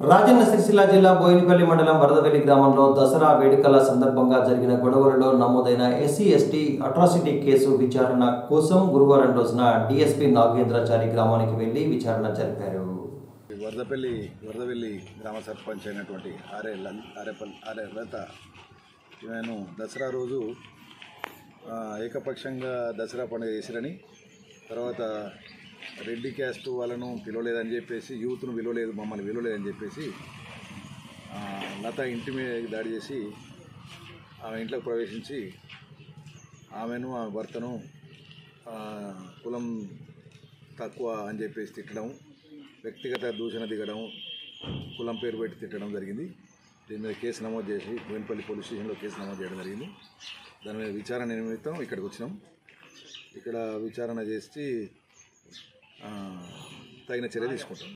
రాజన్న సిరిసిల్ల జిల్లా బోయినపల్లి మండలం వరదవెల్లి గ్రామంలో దసరా వేడుకల సందర్భంగా జరిగిన గొడవలలో నమోదైన ఎస్సీ ఎస్టీ అట్రాసిటీ కేసు విచారణ కోసం గురువారం రోజున డిఎస్పీ నాగేంద్రాచారి గ్రామానికి వెళ్ళి విచారణ జరిపారు. వరదపల్లి వరదవెల్లి గ్రామ సర్పంచ్ అయినటువంటి ఆర్ఏ లల్ ఆర్ఏపల్ ఆర్ఏ లత ఈమెను దసరా రోజు ఏకపక్షంగా దసరా పండుగ చేసిరని తర్వాత రెడ్డి క్యాస్ట్ వాళ్ళను పిలవలేదని చెప్పేసి యూత్ను విలువలేదు మమ్మల్ని విలువలేదని చెప్పేసి లత ఇంటి మీద దాడి చేసి ఆమె ఇంట్లోకి ప్రవేశించి ఆమెను ఆమె భర్తను కులం తక్కువ అని చెప్పేసి తిట్టడం వ్యక్తిగత దూషణ దిగడం కులం పేరు పెట్టి తిట్టడం జరిగింది. దీని మీద కేసు నమోదు చేసి బోయినపల్లి పోలీస్ స్టేషన్లో కేసు నమోదు చేయడం జరిగింది. దాని మీద విచారణ నిమిత్తం ఇక్కడికి వచ్చినాం. ఇక్కడ విచారణ చేసి తగిన చర్య తీసుకుంటాం.